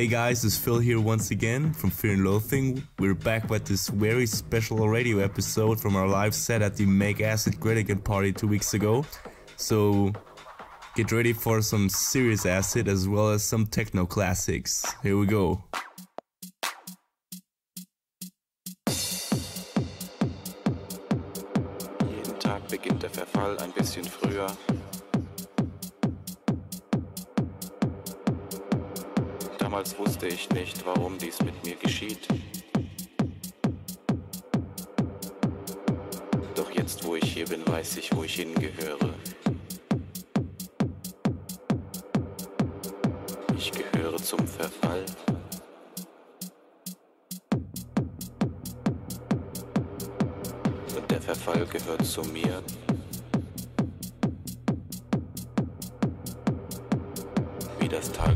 Hey guys, it's Phil here once again from Fear and Loathing. We're back with this very special radio episode from our live set at the Make Acid Critic party two weeks ago. So get ready for some serious acid as well as some techno classics. Here we go. Jeden Tag beginnt der Verfall ein bisschen früher. Damals wusste ich nicht, warum dies mit mir geschieht. Doch jetzt, wo ich hier bin, weiß ich, wo ich hingehöre. Ich gehöre zum Verfall. Und der Verfall gehört zu mir.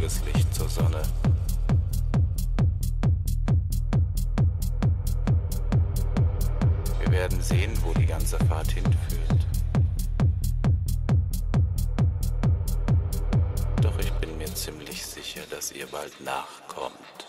Tageslicht zur Sonne. Wir werden sehen, wo die ganze Fahrt hinführt. Doch ich bin mir ziemlich sicher, dass ihr bald nachkommt.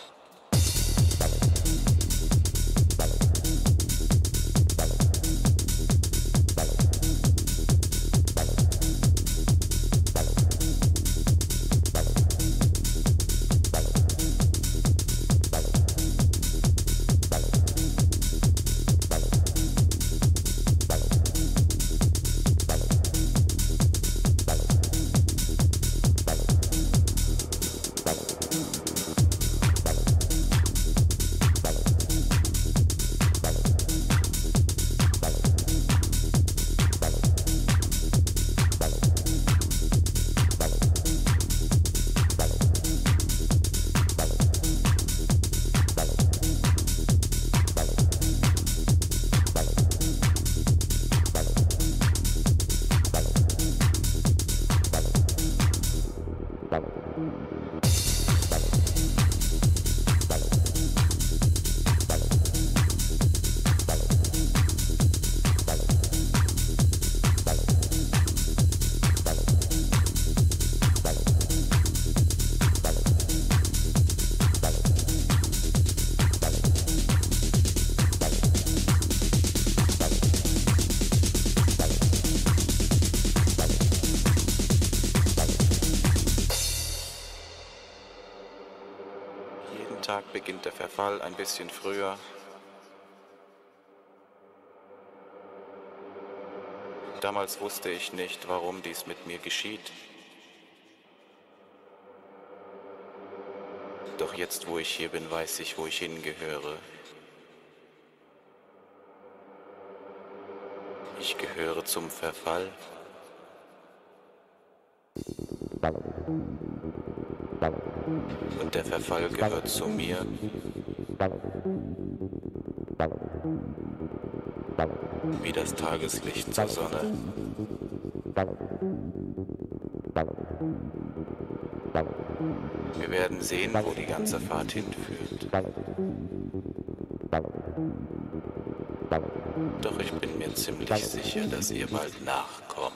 Der Verfall ein bisschen früher. Damals wusste ich nicht, warum dies mit mir geschieht. Doch jetzt, wo ich hier bin, weiß ich, wo ich hingehöre. Ich gehöre zum Verfall. Und der Verfall gehört zu mir. Wie das Tageslicht zur Sonne. Wir werden sehen, wo die ganze Fahrt hinführt. Doch ich bin mir ziemlich sicher, dass ihr bald nachkommt.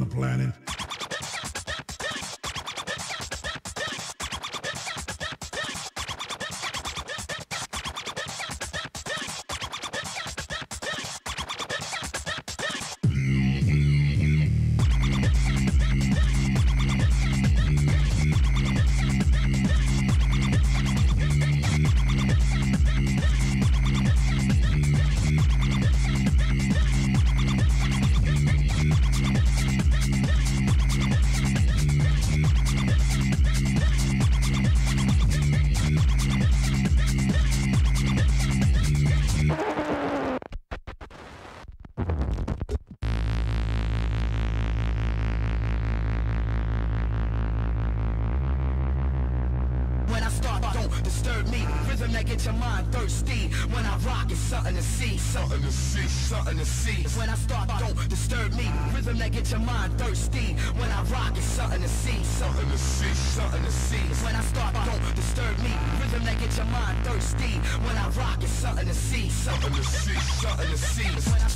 the planet. get your mind thirsty. When I rock, it's something to see Something to see, something to see. It's When I start, don't disturb me. Rhythm that get your mind thirsty. When I rock, it's something to see Something to see, something to see.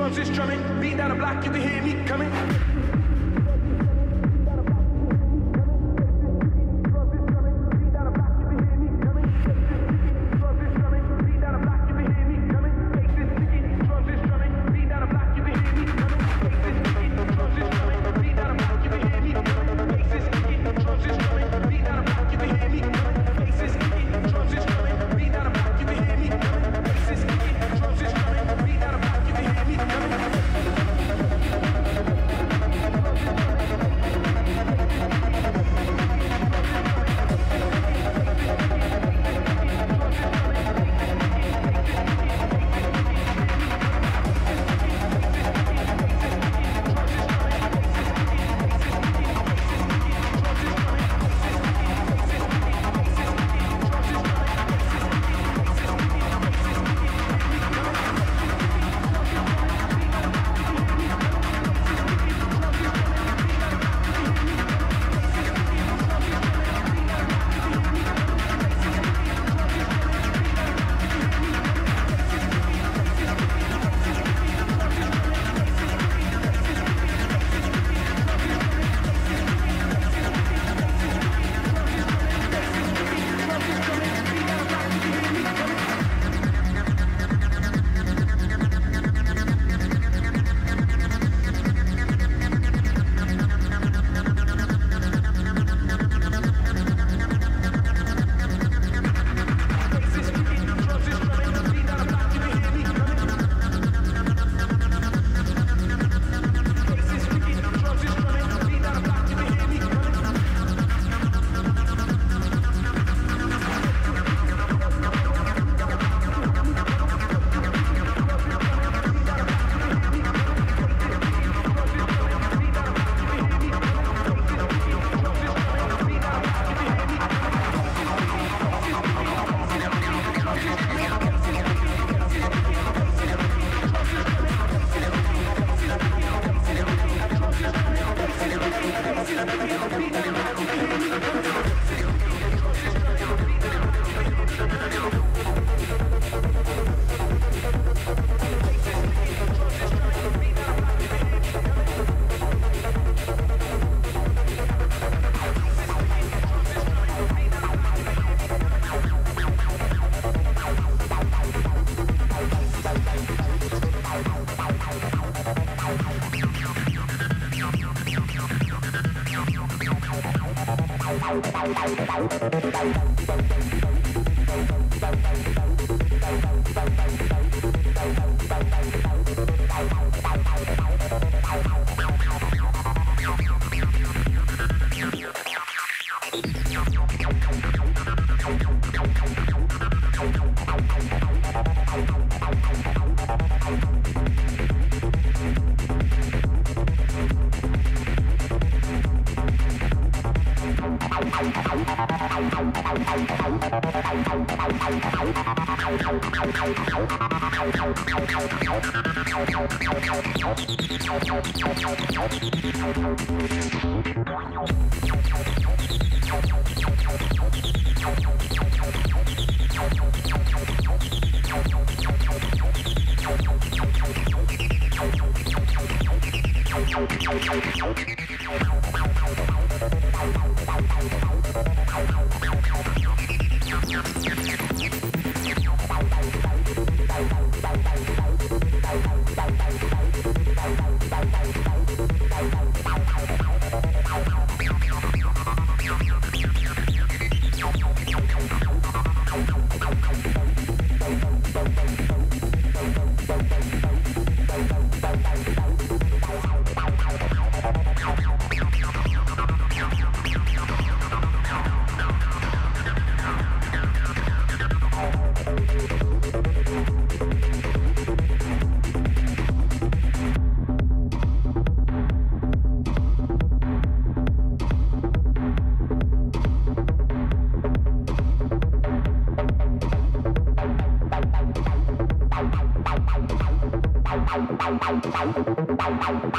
Drums is drumming, beat down the block, you can hear me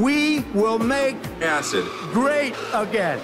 We will make acid great again.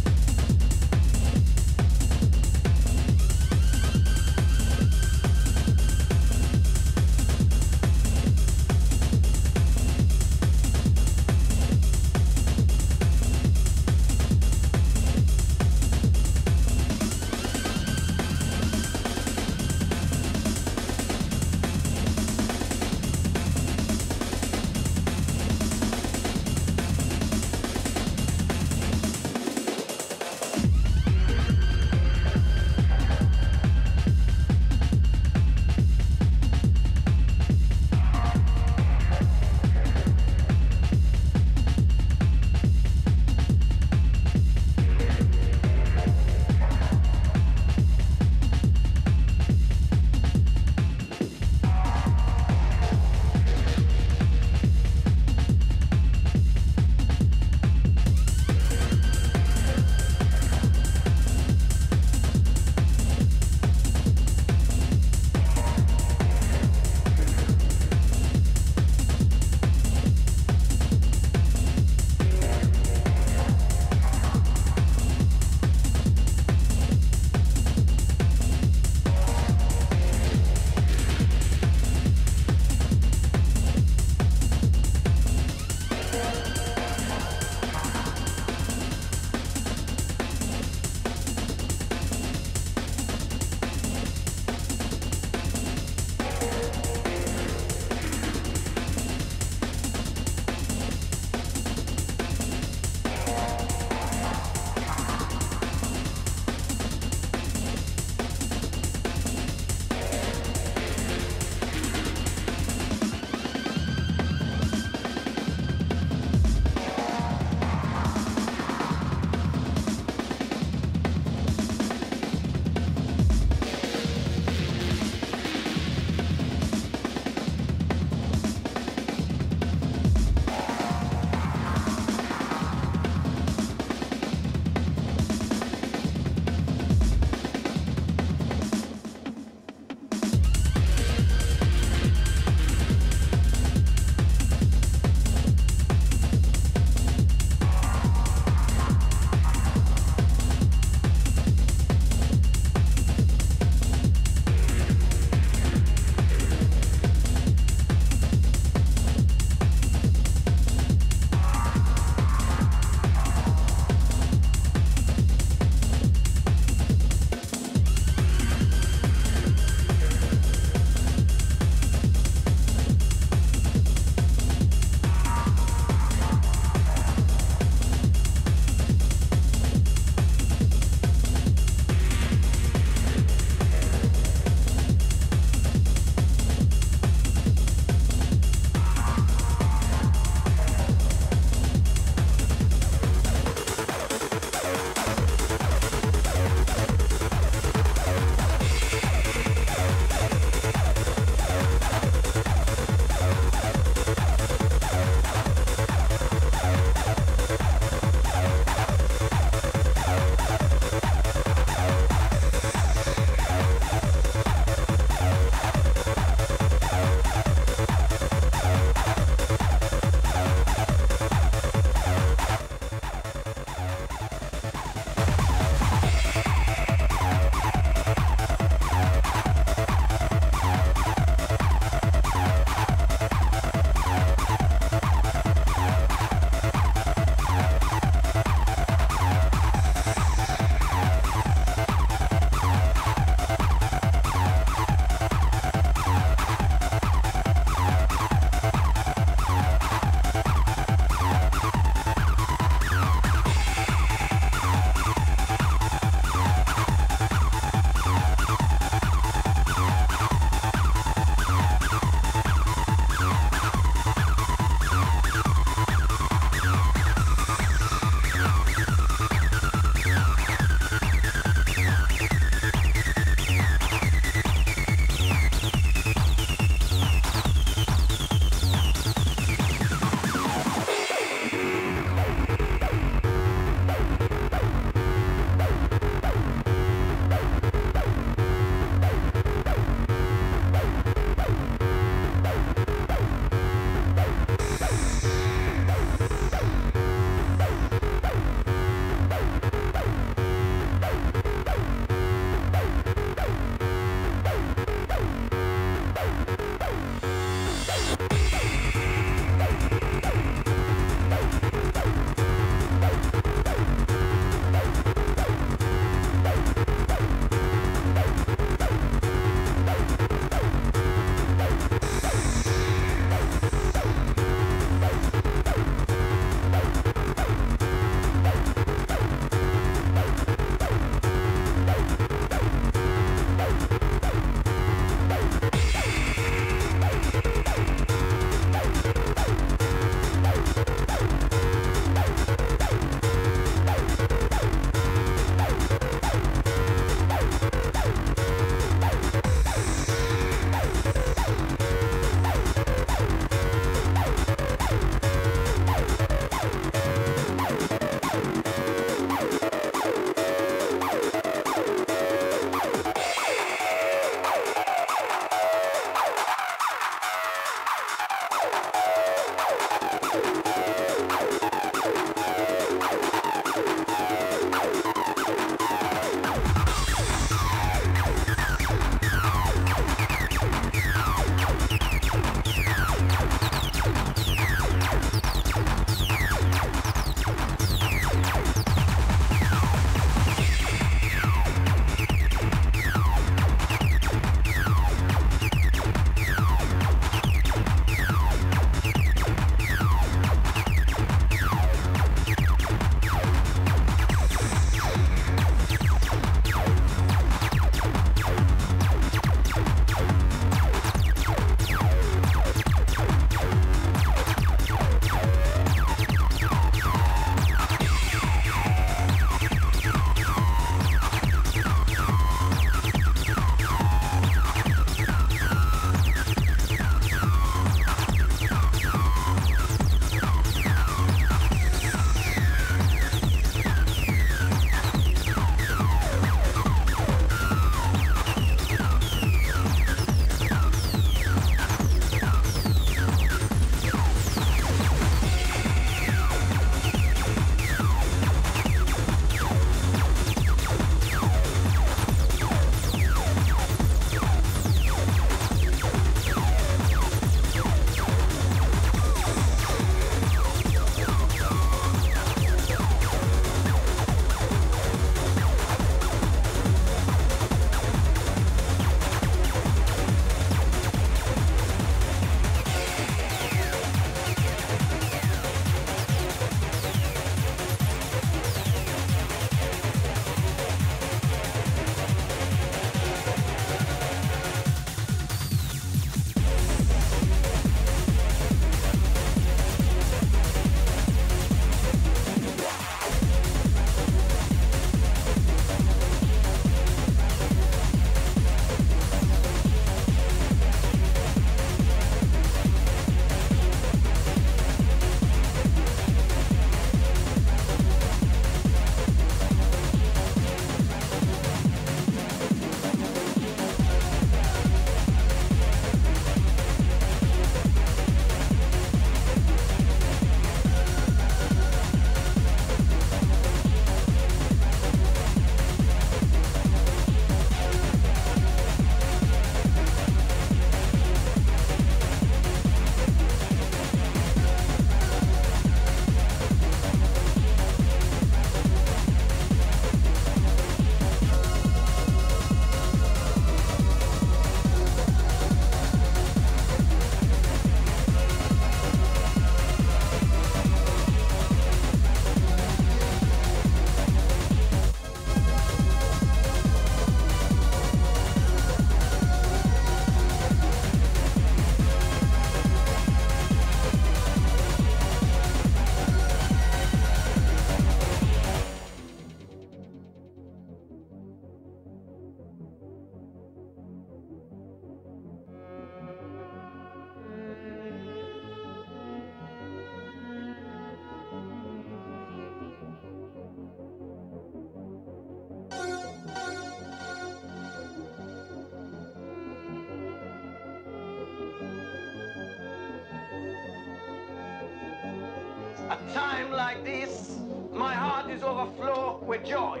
Time like this, my heart is overflow with joy.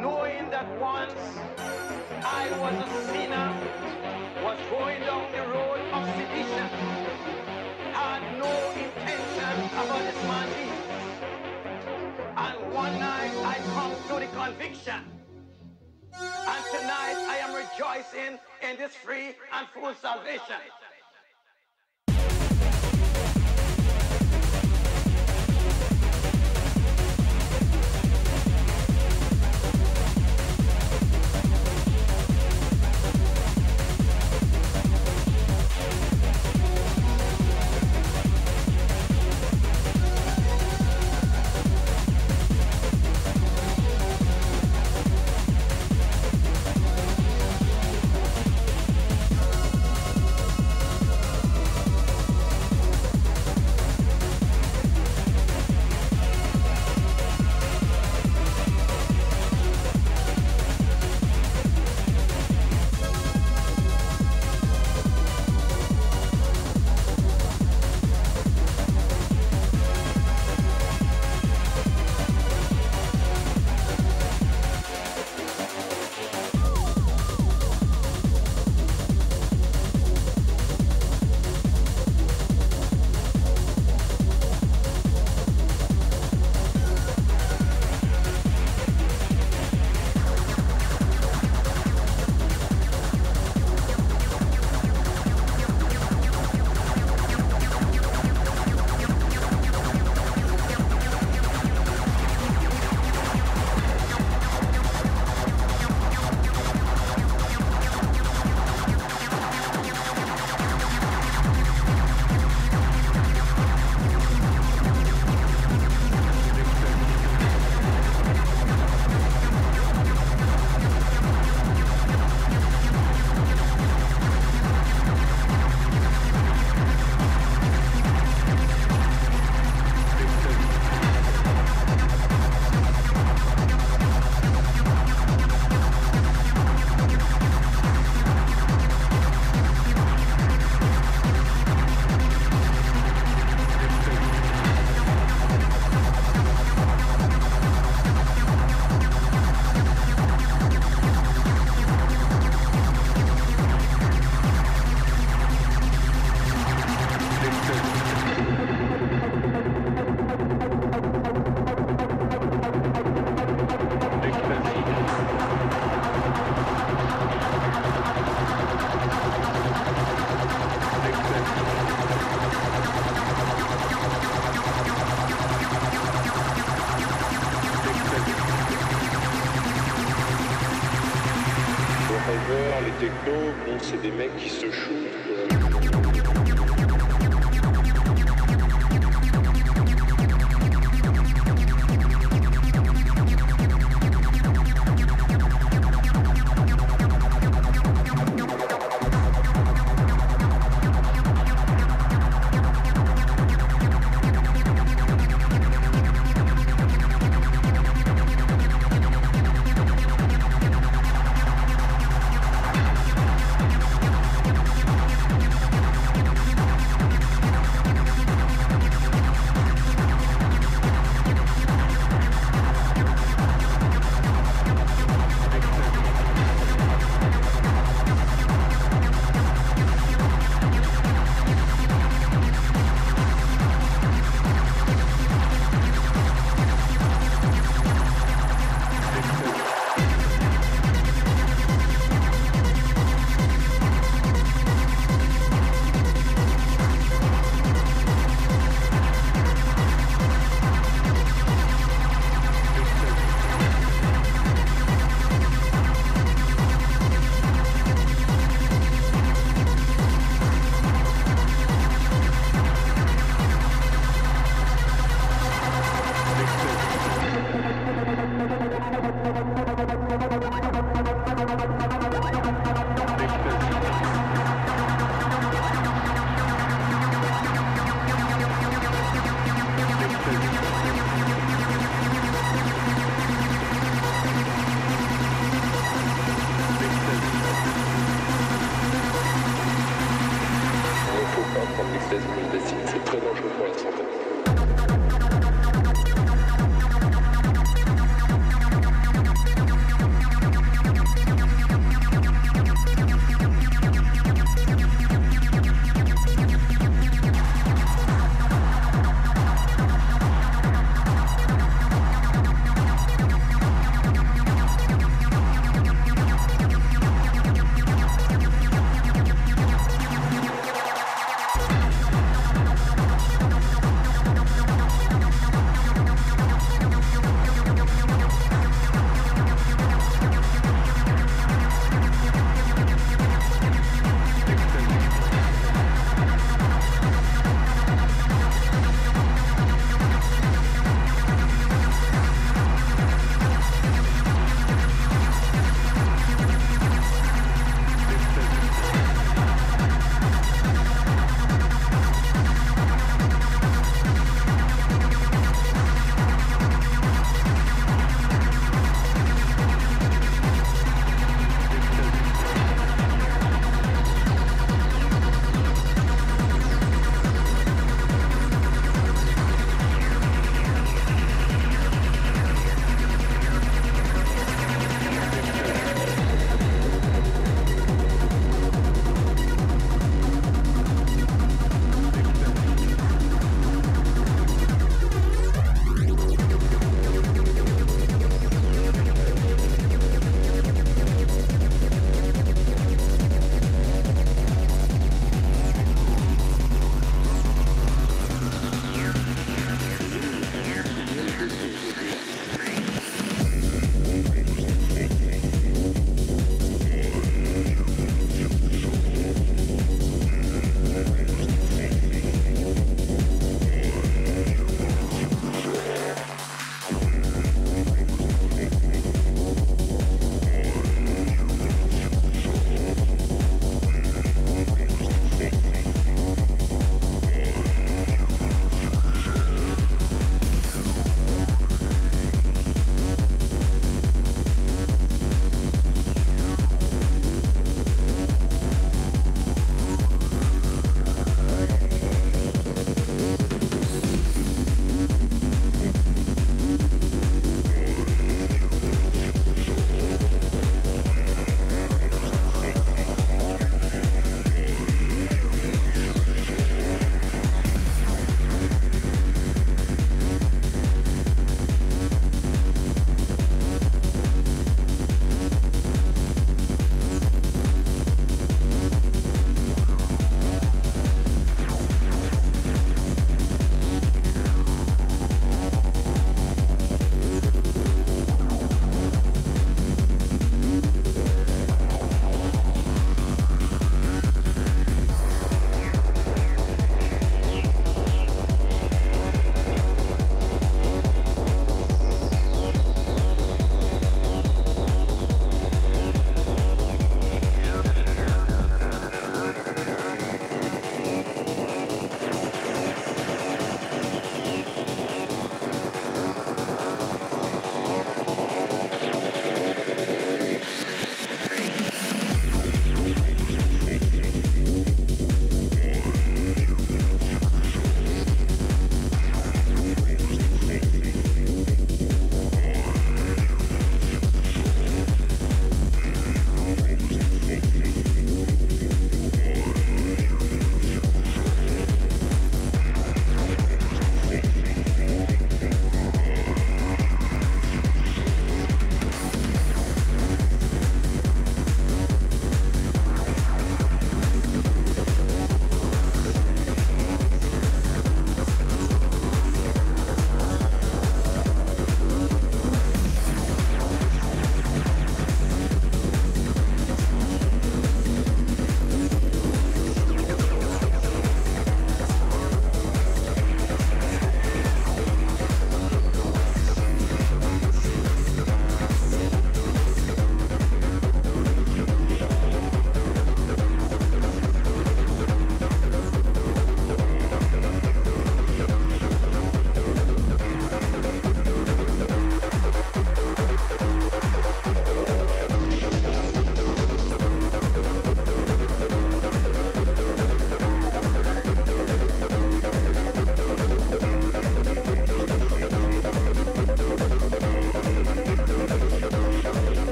Knowing that once I was a sinner, was going down the road of sedition, had no intention about this man And one night I come to the conviction. And tonight I am rejoicing in this free and full salvation.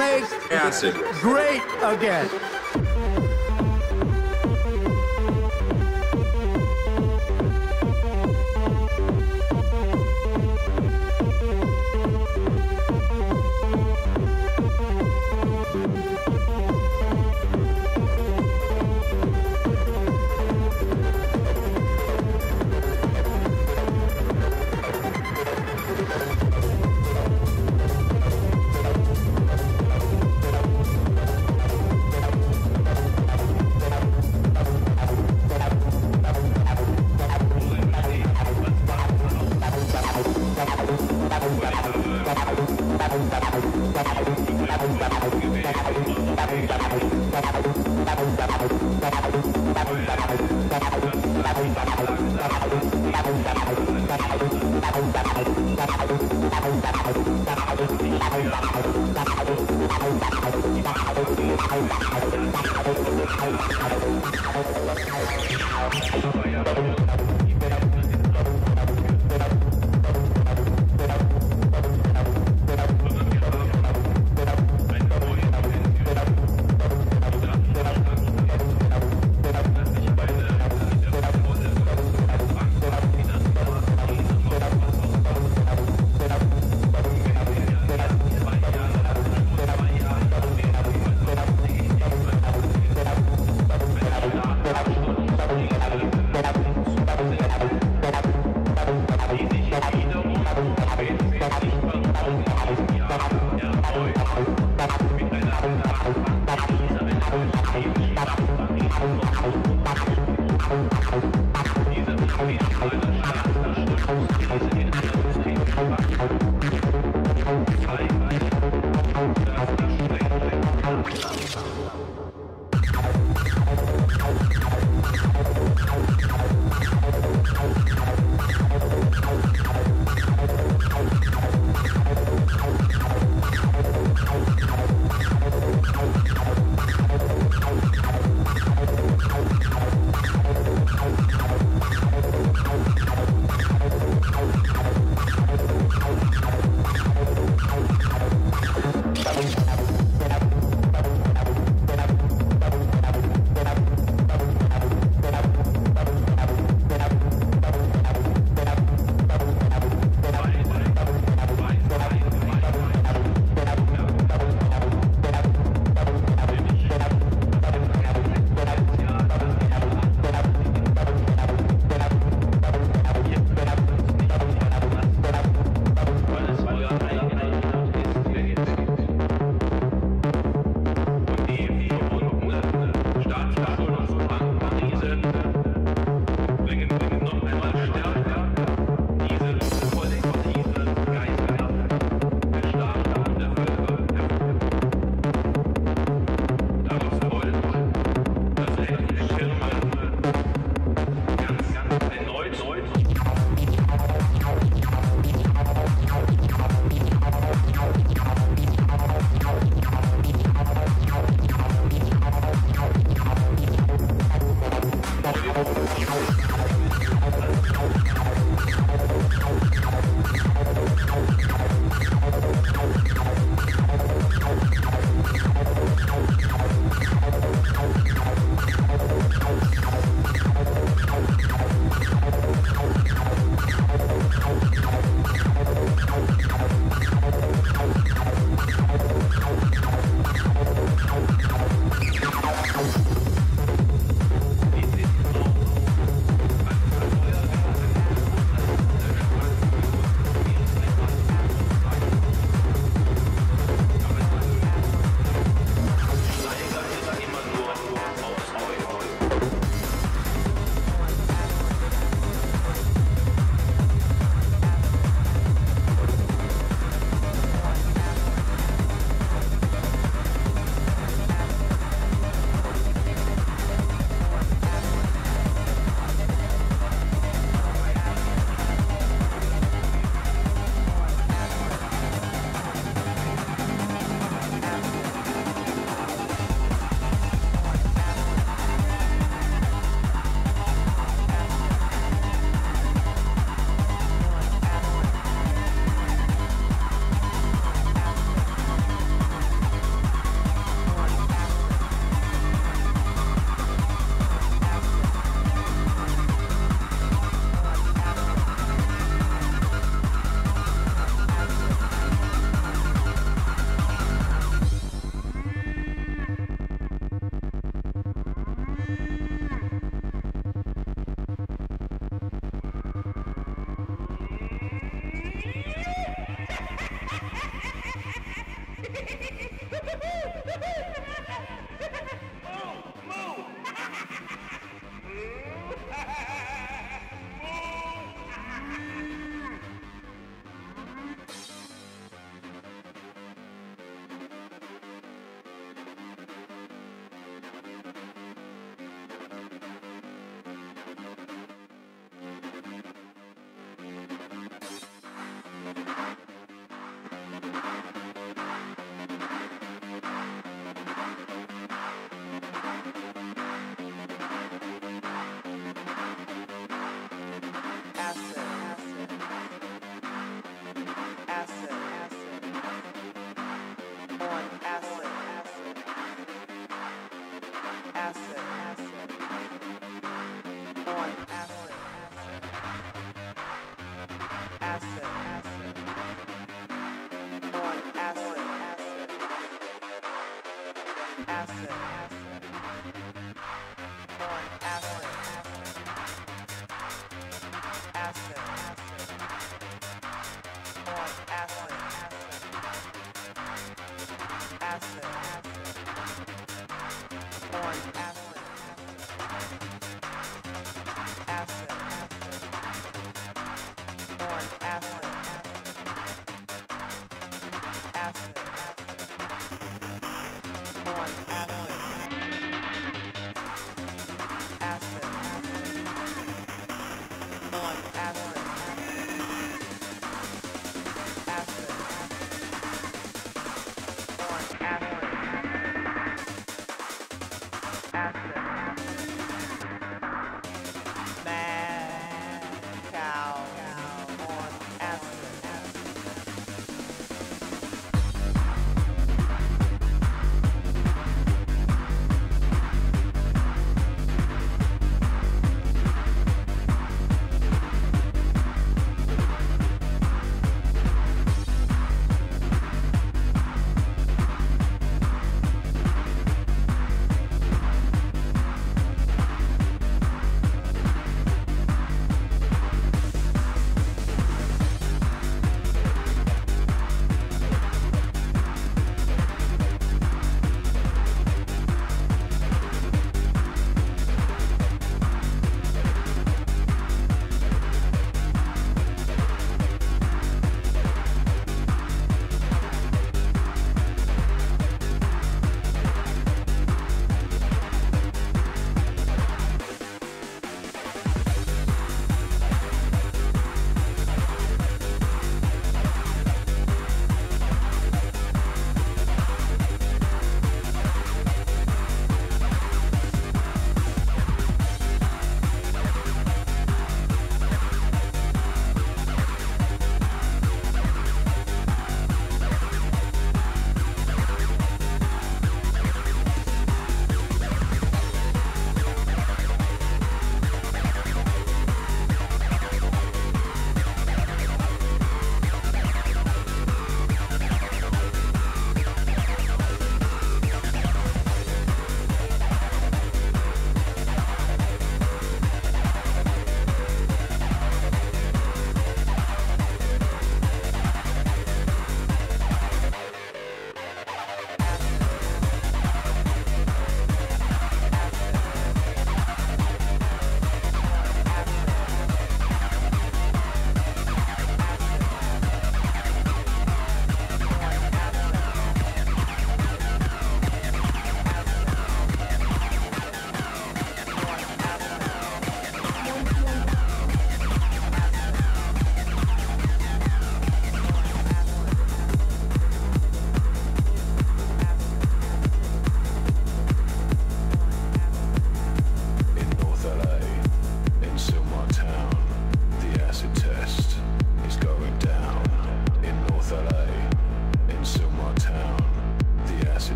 Make Acid. great again.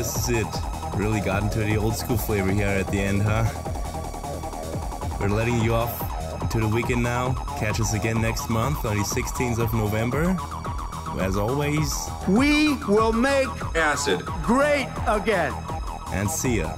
This is it. Really got into the old school flavor here at the end, huh? We're letting you off to the weekend now. Catch us again next month on the 16th of November. As always, We will make Acid. great again. and see ya.